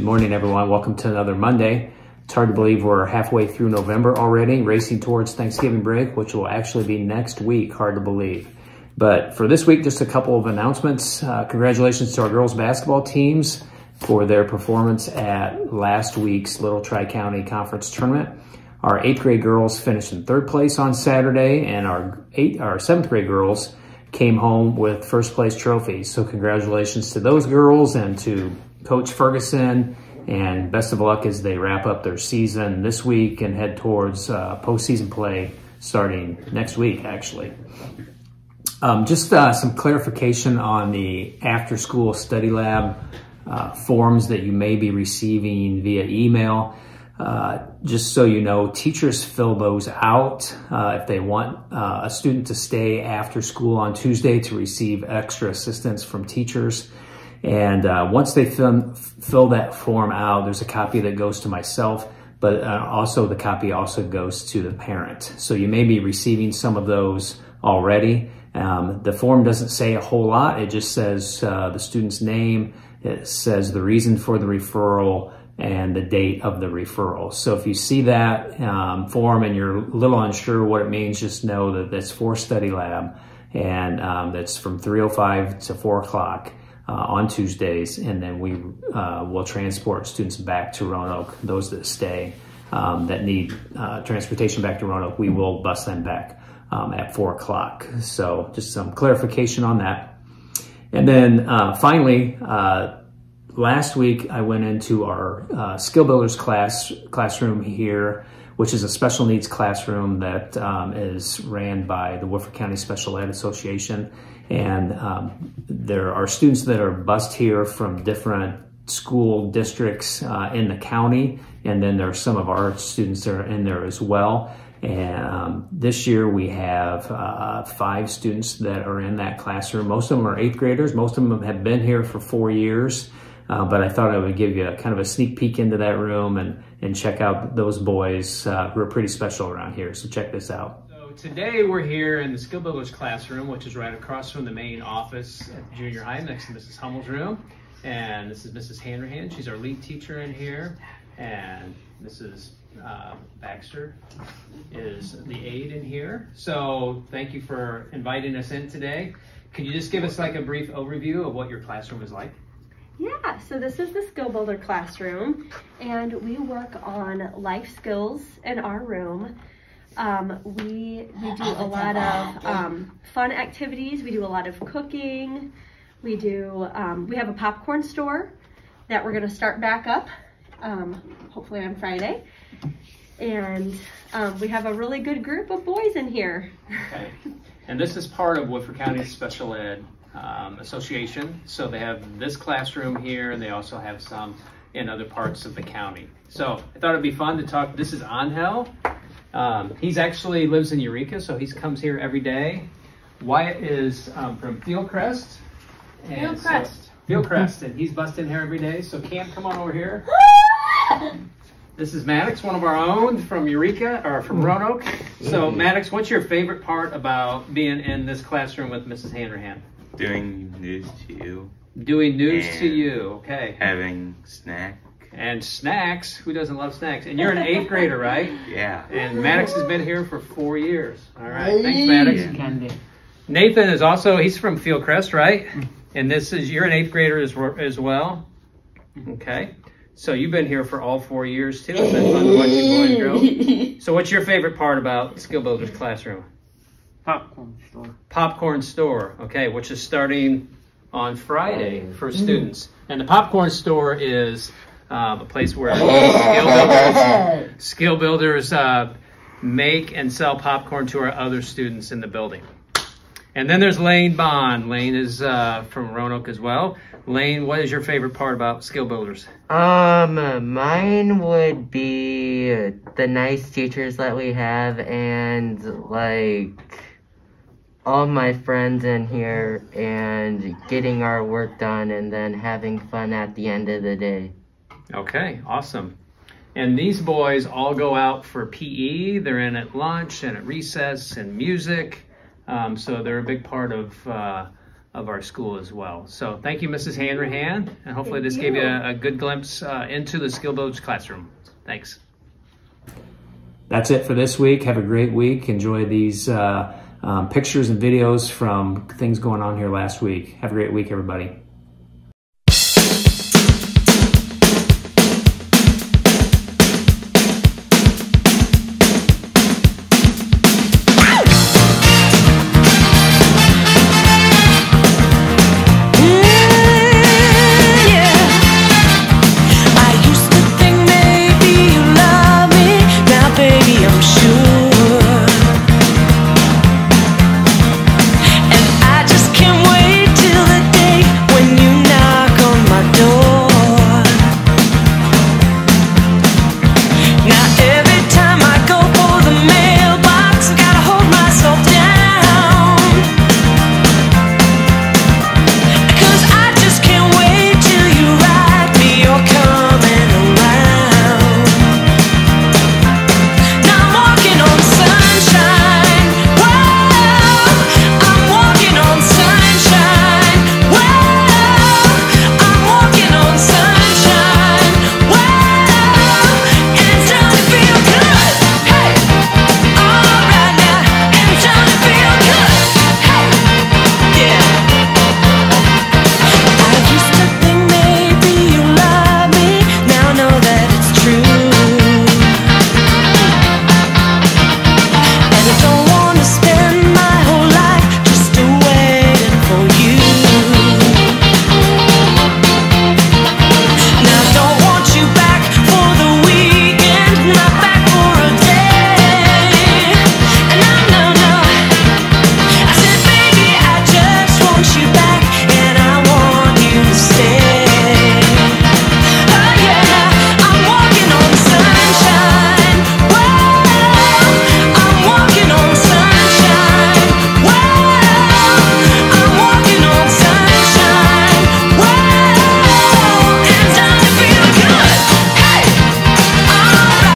Good morning, everyone. Welcome to another Monday. It's hard to believe we're halfway through November already, racing towards Thanksgiving break, which will actually be next week. Hard to believe. But for this week, just a couple of announcements. Uh, congratulations to our girls basketball teams for their performance at last week's Little Tri County Conference Tournament. Our eighth grade girls finished in third place on Saturday, and our eight, our seventh grade girls came home with first place trophies. So congratulations to those girls and to Coach Ferguson and best of luck as they wrap up their season this week and head towards uh, postseason play starting next week, actually. Um, just uh, some clarification on the after school study lab uh, forms that you may be receiving via email. Uh, just so you know, teachers fill those out uh, if they want uh, a student to stay after school on Tuesday to receive extra assistance from teachers. And uh, once they fill, fill that form out, there's a copy that goes to myself, but uh, also the copy also goes to the parent. So you may be receiving some of those already. Um, the form doesn't say a whole lot. It just says uh, the student's name. It says the reason for the referral and the date of the referral. So if you see that um, form and you're a little unsure what it means, just know that that's for study lab and um, that's from 3.05 to 4 o'clock uh, on Tuesdays, and then we uh, will transport students back to Roanoke. Those that stay um, that need uh, transportation back to Roanoke, we will bus them back um, at four o'clock. So just some clarification on that. And then uh, finally, uh, last week I went into our uh, skill builders class classroom here which is a special needs classroom that um, is ran by the Woodford County Special Ed Association. And um, there are students that are bused here from different school districts uh, in the county. And then there are some of our students that are in there as well. And um, this year we have uh, five students that are in that classroom. Most of them are eighth graders. Most of them have been here for four years. Uh, but I thought I would give you a, kind of a sneak peek into that room and, and check out those boys uh, who are pretty special around here. So check this out. So today we're here in the Skill Builders classroom, which is right across from the main office at junior high next to Mrs. Hummel's room. And this is Mrs. Hanrahan. She's our lead teacher in here. And Mrs. Uh, Baxter is the aide in here. So thank you for inviting us in today. Could you just give us like a brief overview of what your classroom is like? Yeah, so this is the Skill Builder classroom, and we work on life skills in our room. Um, we, we do a lot of um, fun activities. We do a lot of cooking. We do, um, we have a popcorn store that we're gonna start back up, um, hopefully on Friday. And um, we have a really good group of boys in here. Okay. And this is part of Woodford County Special Ed um, Association. So they have this classroom here, and they also have some in other parts of the county. So I thought it'd be fun to talk. This is Angel. Um, he's actually lives in Eureka, so he comes here every day. Wyatt is um, from Fieldcrest. Fieldcrest. So, Fieldcrest, and he's busting here every day. So Cam, come on over here. This is Maddox, one of our own from Eureka, or from Roanoke. So Maddox, what's your favorite part about being in this classroom with Mrs. Hanrahan? Doing news to you. Doing news to you, okay. Having snack. And snacks, who doesn't love snacks? And you're an eighth grader, right? Yeah. And Maddox has been here for four years. All right, thanks Maddox. Candy. Nathan is also, he's from Fieldcrest, right? And this is, you're an eighth grader as, as well? Okay. So you've been here for all four years too. It's been fun to watch you boys grow. So what's your favorite part about Skill Builders Classroom? Popcorn store. Popcorn store, okay, which is starting on Friday for students. And the popcorn store is um, a place where skill builders, skill builders uh, make and sell popcorn to our other students in the building. And then there's Lane Bond. Lane is uh, from Roanoke as well. Lane, what is your favorite part about skill builders? Um, mine would be the nice teachers that we have and like all my friends in here and getting our work done and then having fun at the end of the day. Okay, awesome. And these boys all go out for PE. They're in at lunch and at recess and music. Um, so they're a big part of uh, of our school as well. So thank you, Mrs. Hanrahan, and hopefully thank this you. gave you a, a good glimpse uh, into the Skill Builds classroom. Thanks. That's it for this week. Have a great week. Enjoy these. Uh, um, pictures and videos from things going on here last week. Have a great week, everybody.